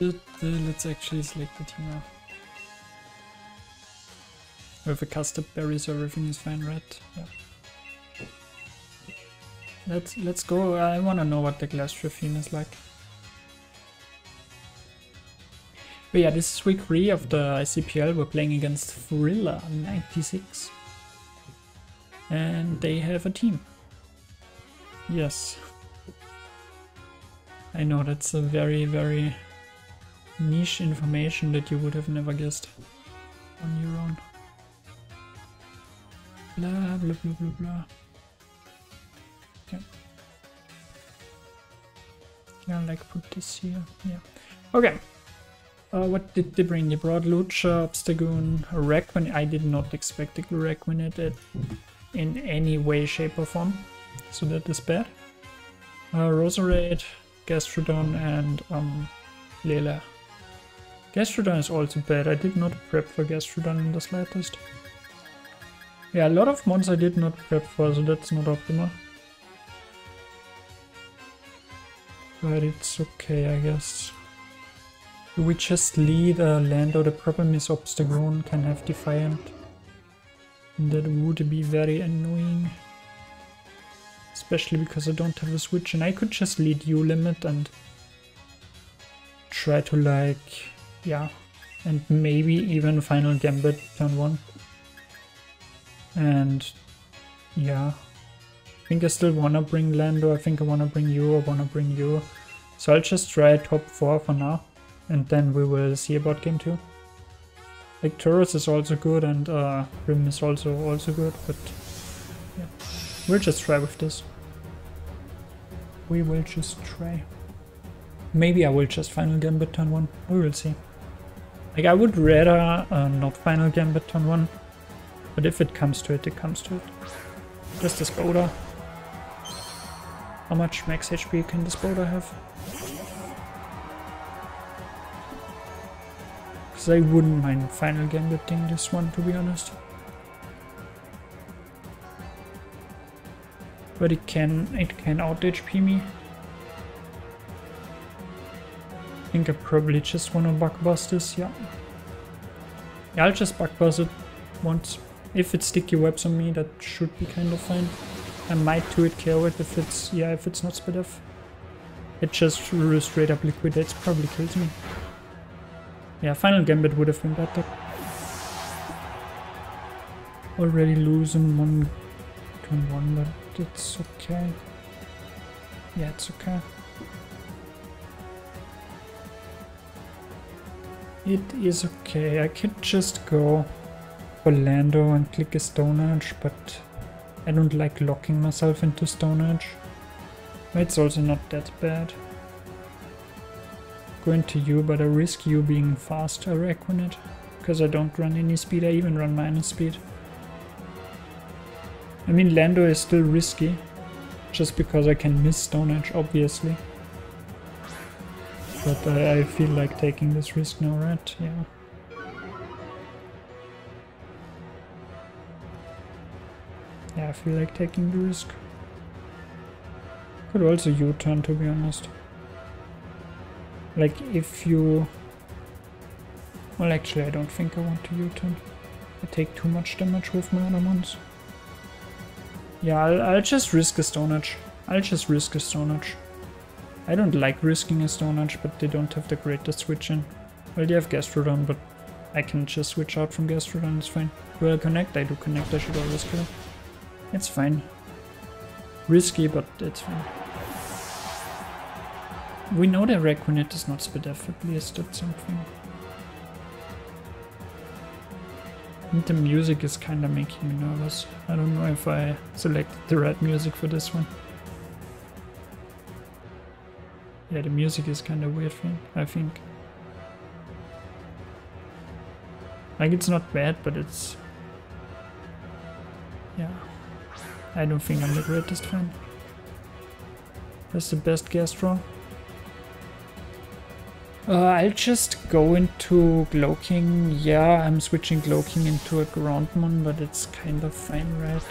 Let's actually select the team now. With a custom berry, so everything is fine, right? Yeah. Let's let's go. I wanna know what the glass theme is like. But yeah, this is week 3 of the ICPL. We're playing against Thriller 96. And they have a team. Yes. I know that's a very, very niche information that you would have never guessed on your own. Blah, blah, blah, blah, blah. Okay. Yeah, like put this here. Yeah. Okay. Uh, what did they bring? They brought Lucha, Obstagoon, Requin. I did not expect to Requin it in any way, shape or form. So that is bad. Uh, Roserade, Gastrodon and um. Gastrodon is also bad. I did not prep for Gastrodon in the slightest. Yeah, a lot of mods I did not prep for, so that's not optimal. But it's okay, I guess. We just lead a Lando. The problem is Obstagoon can have Defiant. That would be very annoying. Especially because I don't have a switch and I could just lead U limit and try to like, yeah, and maybe even final Gambit turn 1. And yeah, I think I still wanna bring Lando, I think I wanna bring you, I wanna bring you. So I'll just try top 4 for now and then we will see about game two. Like Tauros is also good and uh, Rim is also also good, but yeah, we'll just try with this. We will just try. Maybe I will just final gambit turn one. We will see. Like I would rather uh, not final gambit turn one, but if it comes to it, it comes to it. Just this Boda. How much max HP can this Boda have? Because I wouldn't mind final gambiting this one, to be honest. But it can, it can out HP me. Think I probably just want to bug this, yeah. Yeah, I'll just bug it once. If it's sticky webs on me, that should be kind of fine. I might do it KO it if it's, yeah, if it's not split off. It just straight up liquidates, probably kills me. Yeah, Final Gambit would have been better. Already losing one turn one, but it's okay. Yeah, it's okay. It is okay. I could just go for Lando and click a Stone Edge, but I don't like locking myself into Stone Edge. It's also not that bad go into you, but I risk you being faster, reckon. Because I don't run any speed, I even run minus speed. I mean, Lando is still risky, just because I can miss Stone Edge, obviously. But I, I feel like taking this risk now, right? Yeah. Yeah, I feel like taking the risk. Could also U-turn, to be honest. Like if you... Well actually I don't think I want to U-turn. I take too much damage with my other ones. Yeah, I'll, I'll just risk a Stone Edge. I'll just risk a Stone Edge. I don't like risking a Stone Edge, but they don't have the greatest switch in. Well, they have Gastrodon, but I can just switch out from Gastrodon, it's fine. Do I connect? I do connect, I should always kill. It's fine. Risky, but it's fine. We know that Requinet is not least that's something. And the music is kinda making me nervous. I don't know if I selected the right music for this one. Yeah, the music is kinda weird thing, I think. Like it's not bad, but it's... Yeah. I don't think I'm the greatest fan. That's the best Gastro. Uh, I'll just go into Glowking. Yeah, I'm switching Glowking into a Groundmon, but it's kind of fine, right?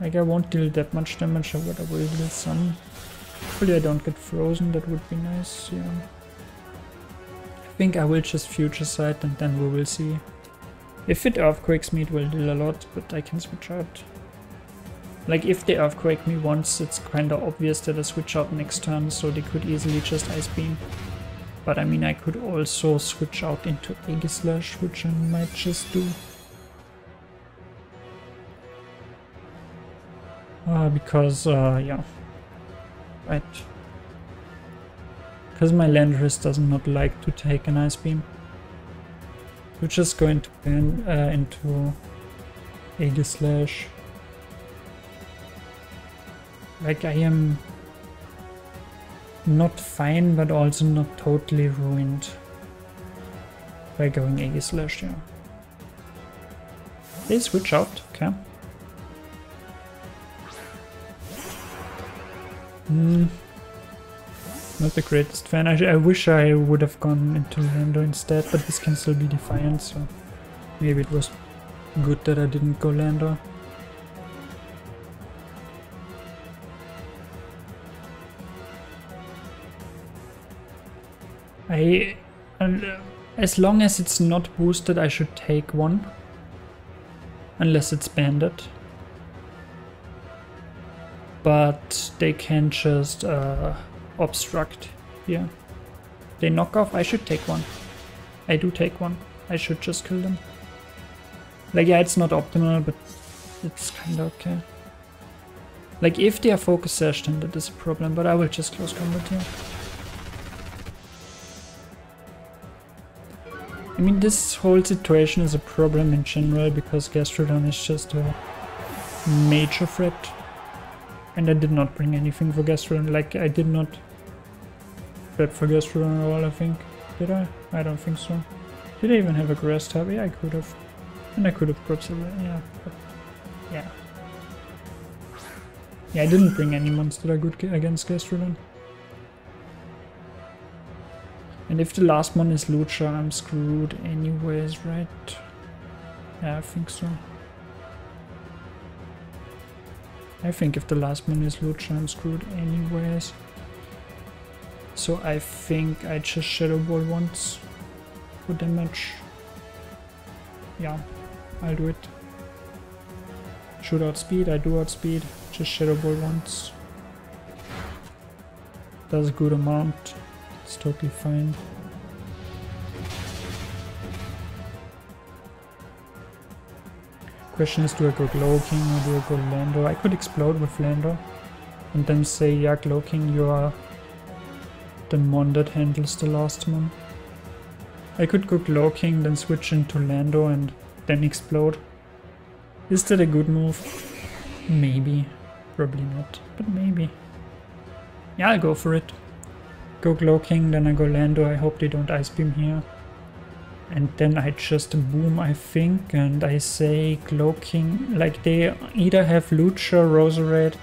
Like, I won't deal that much damage, I will deal some. Hopefully I don't get frozen, that would be nice, yeah. I think I will just future sight and then we will see. If it earthquakes me it will deal a lot, but I can switch out. Like if they earthquake me once, it's kinda obvious that I switch out next turn, so they could easily just ice beam. But I mean I could also switch out into Aegislash, which I might just do. Uh, because, uh, yeah. Right. Because my Landorus does not like to take an Ice Beam. We're just going to ban uh, into Aegislash. Like, I am not fine, but also not totally ruined by going Aegislash, yeah. They switch out, okay. Mm. Not the greatest fan. I, I wish I would have gone into Lando instead, but this can still be Defiant, so maybe it was good that I didn't go Lando. I... Uh, as long as it's not boosted, I should take one. Unless it's banded but they can just uh, obstruct here. They knock off, I should take one. I do take one. I should just kill them. Like, yeah, it's not optimal, but it's kinda okay. Like, if they are focus sash, then that is a problem, but I will just close combat here. I mean, this whole situation is a problem in general, because Gastrodon is just a major threat and I did not bring anything for Gastrodon, like I did not prep for Gastrodon at all, I think. Did I? I don't think so. Did I even have a grass type? Yeah, I could have. And I could have prepped yeah. But, yeah. Yeah, I didn't bring any monster that good against Gastrodon. And if the last one is Lucha, I'm screwed anyways, right? Yeah, I think so. I think if the last one is Lucha, I'm screwed anyways. So I think I just Shadow Ball once for damage. Yeah, I'll do it. Shoot outspeed, I do outspeed, just Shadow Ball once. Does a good amount, it's totally fine. Question is, do I go Glowking or do I go Lando? I could explode with Lando and then say, yeah, Glowking, you are the mon that handles the last one. I could go Glowking, then switch into Lando and then explode. Is that a good move? Maybe. Probably not, but maybe. Yeah, I'll go for it. Go Glowking, then I go Lando. I hope they don't Ice Beam here. And then I just boom, I think, and I say Glowking. Like they either have Lucha, Roserade,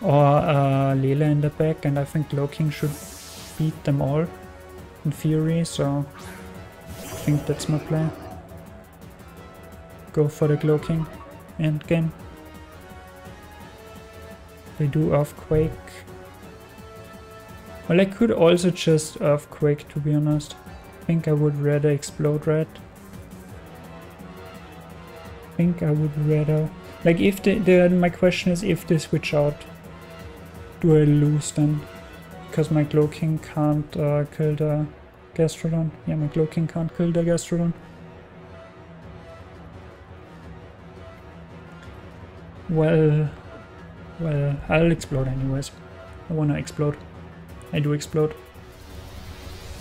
or uh, Lela in the back, and I think Glowking should beat them all in theory, so I think that's my plan. Go for the Glowking end game. They do Earthquake. Well, I could also just Earthquake, to be honest think I would rather explode red. I think I would rather... Like if the, the my question is if they switch out, do I lose then? Because my Glowking can't uh, kill the Gastrodon. Yeah, my Glowking can't kill the Gastrodon. Well, well, I'll explode anyways. I wanna explode. I do explode.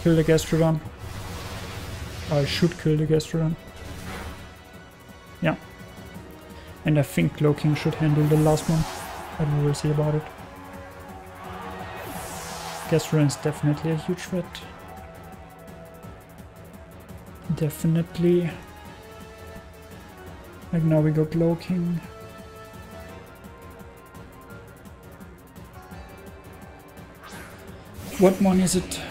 Kill the Gastrodon. I should kill the Gastrodon. Yeah. And I think Glowking should handle the last one. But we will see about it. Gastrodon is definitely a huge threat. Definitely. Like now we got Glowking. What one is it?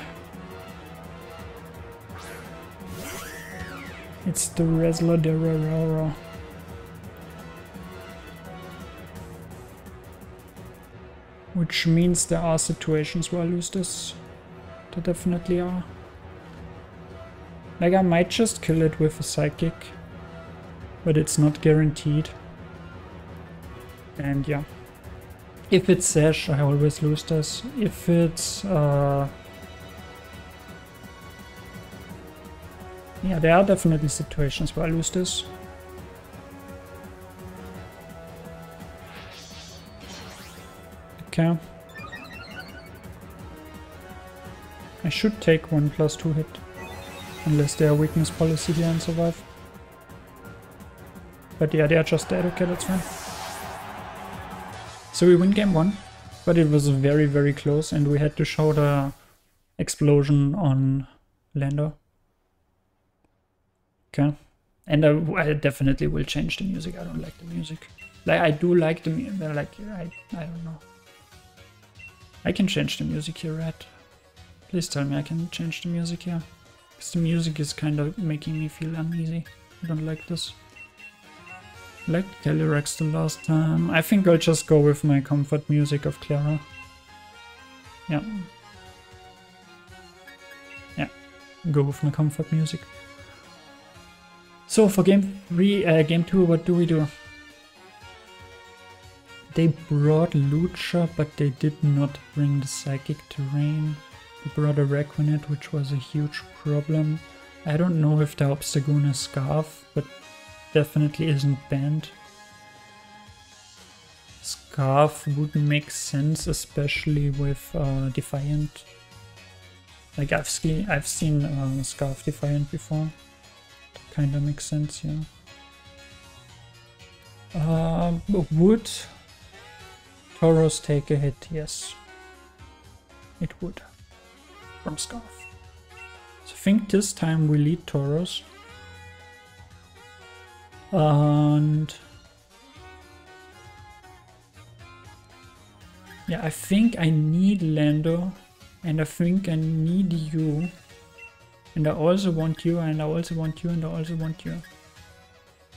It's the Resla de Rororo. Which means there are situations where I lose this. There definitely are. Like I might just kill it with a psychic. But it's not guaranteed. And yeah. If it's Sash, I always lose this. If it's... Uh, yeah, there are definitely situations where I lose this. Okay. I should take 1 plus 2 hit. Unless they are weakness policy here and survive. But yeah, they are just dead. Okay, that's fine. So we win game 1. But it was very, very close and we had to show the explosion on Lando. Okay. And I, I definitely will change the music. I don't like the music. Like, I do like the music. Like, I, I don't know. I can change the music here, Red. Please tell me I can change the music here. Because the music is kind of making me feel uneasy. I don't like this. Like Calyrex the last time. I think I'll just go with my comfort music of Clara. Yeah. Yeah. Go with my comfort music. So for game three, uh, game two, what do we do? They brought Lucha, but they did not bring the Psychic Terrain. They brought a Requinet, which was a huge problem. I don't know if the Obstagoon is Scarf, but definitely isn't banned. Scarf would make sense, especially with uh, Defiant. Like I've seen, I've seen uh, Scarf Defiant before. Kinda makes sense, yeah. Uh, would Tauros take a hit, yes. It would. From Scarf. So I think this time we lead Tauros. And... Yeah, I think I need Lando. And I think I need you. And I also want you, and I also want you, and I also want you.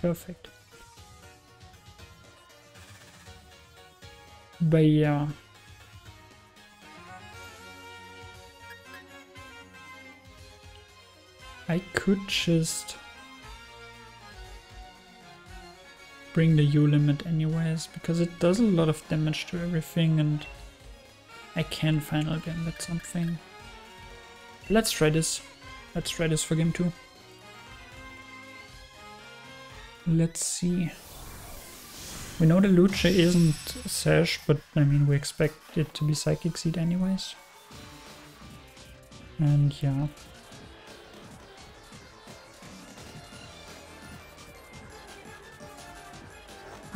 Perfect. But yeah. I could just bring the U limit anyways, because it does a lot of damage to everything and I can final gambit something. Let's try this. Let's try this for game 2. Let's see. We know the Lucha isn't Sash, but I mean we expect it to be Psychic Seed anyways. And yeah.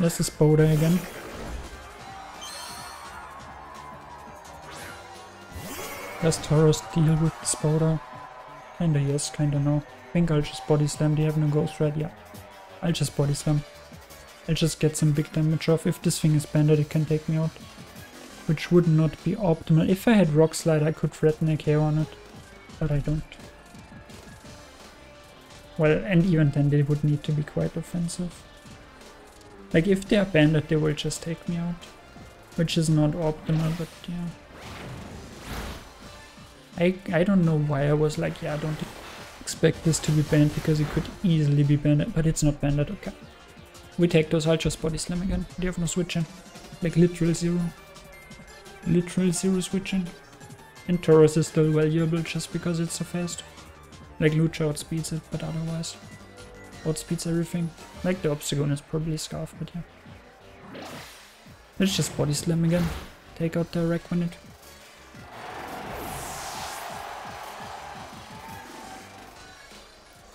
This is Boda again. Does Tauros deal with Spoda? Kinda yes, kinda no. I think I'll just body slam, you have no ghost red? Yeah. I'll just body slam. I'll just get some big damage off. If this thing is banded, it can take me out. Which would not be optimal. If I had Rock Slide, I could threaten a KO on it. But I don't. Well, and even then they would need to be quite offensive. Like, if they are banded, they will just take me out. Which is not optimal, but yeah. I, I don't know why I was like, yeah, I don't expect this to be banned, because it could easily be banned, but it's not banned, okay. We take those, just body slam again. They have no switching. Like literal zero. Literal zero switching. And Tauros is still valuable just because it's so fast. Like Lucha outspeeds it, but otherwise outspeeds everything. Like the Obstagoon is probably Scarf, but yeah. Let's just body slam again. Take out the wreck.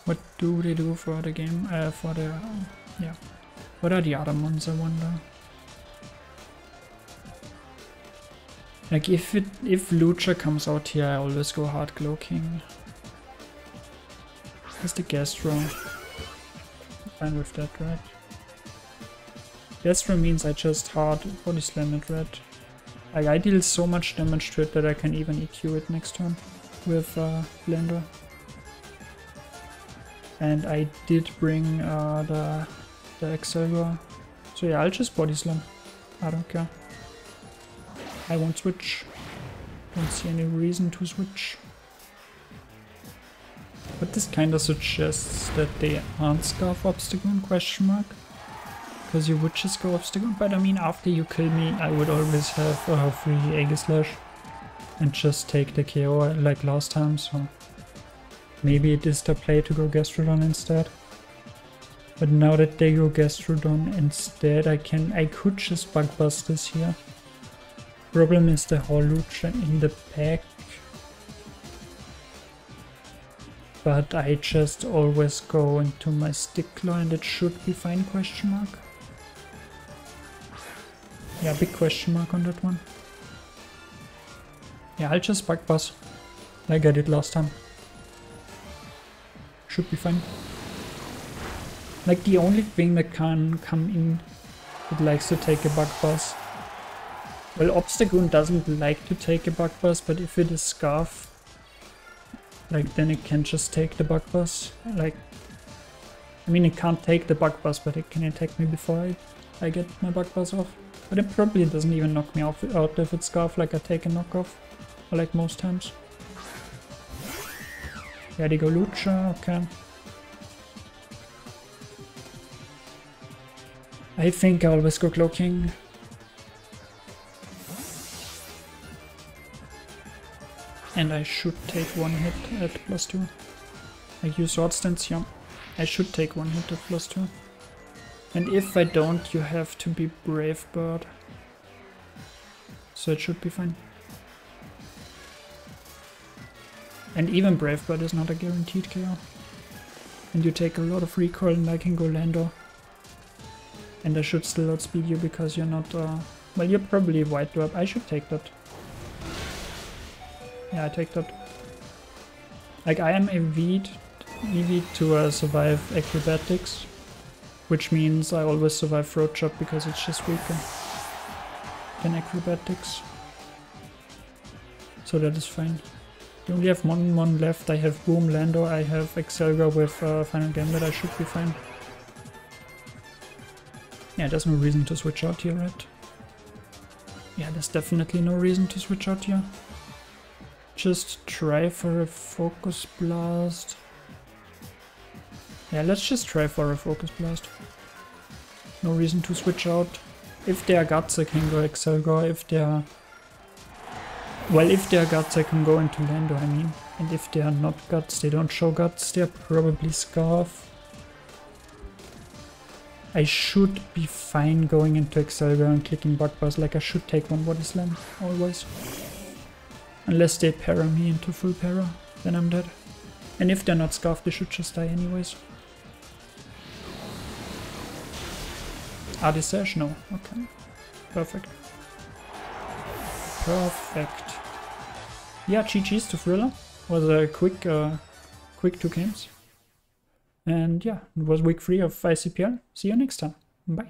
What do they do for the game? Uh, for the... Yeah. What are the other ones, I wonder? Like if it if Lucha comes out here, I always go hard Glowking. Where's the Gastro? Fine with that, right? Gastro means I just hard body slam it, right? Like I deal so much damage to it that I can even EQ it next turn with uh, Blender. And I did bring uh, the the Excalibur. So yeah, I'll just body slam. I don't care. I won't switch. Don't see any reason to switch. But this kind of suggests that they aren't Scarf Obstagoon question mark. Because you would just go Obstagoon, but I mean after you kill me I would always have a free Aegislash and just take the KO like last time, so maybe it is the play to go Gastrodon instead. But now that they go Gastrodon instead, I can I could just bug buzz this here. Problem is the Hawlucha in the pack. But I just always go into my Stickler and it should be fine question mark. Yeah, big question mark on that one. Yeah, I'll just bug buzz like I did last time. Should be fine. Like the only thing that can come in that likes to take a bug buzz. Well, Obstagoon doesn't like to take a bug buzz, but if it is Scarf, like then it can just take the bug buzz. Like, I mean it can't take the bug buzz, but it can attack me before I, I get my bug buzz off. But it probably doesn't even knock me off, out if it's Scarf, like I take a knockoff, like most times. Yeah, they go Lucha, okay. I think I always go Glowking. And I should take one hit at plus two. I use swords dance, yeah. I should take one hit at plus two. And if I don't, you have to be Brave Bird. So it should be fine. And even Brave Bird is not a guaranteed KO. And you take a lot of recoil and I can go Lando. And I should still outspeed you because you're not, uh, well, you're probably white drop. I should take that. Yeah, I take that. Like, I am EV'd, EV to uh, survive acrobatics, which means I always survive throat chop because it's just weaker than acrobatics. So that is fine. You only have one one left. I have Boom Lando, I have Excelga with uh, Final Gambit, I should be fine. Yeah, there's no reason to switch out here, right? Yeah, there's definitely no reason to switch out here. Just try for a Focus Blast. Yeah, let's just try for a Focus Blast. No reason to switch out. If they are I can go Excelgor. If they are... Well, if they are Guts, I can go into Lando, I mean. And if they are not Guts, they don't show Guts, they're probably Scarf. I should be fine going into Excelgor and clicking Bug Buzz, like I should take one Body Slam, always. Unless they para me into full para, then I'm dead. And if they're not Scarf, they should just die anyways. Ah, this Sash? No. Okay. Perfect. Perfect. Yeah, GG's to Thriller. Was a quick, uh, quick two games. And yeah, it was week three of ICPL. See you next time. Bye.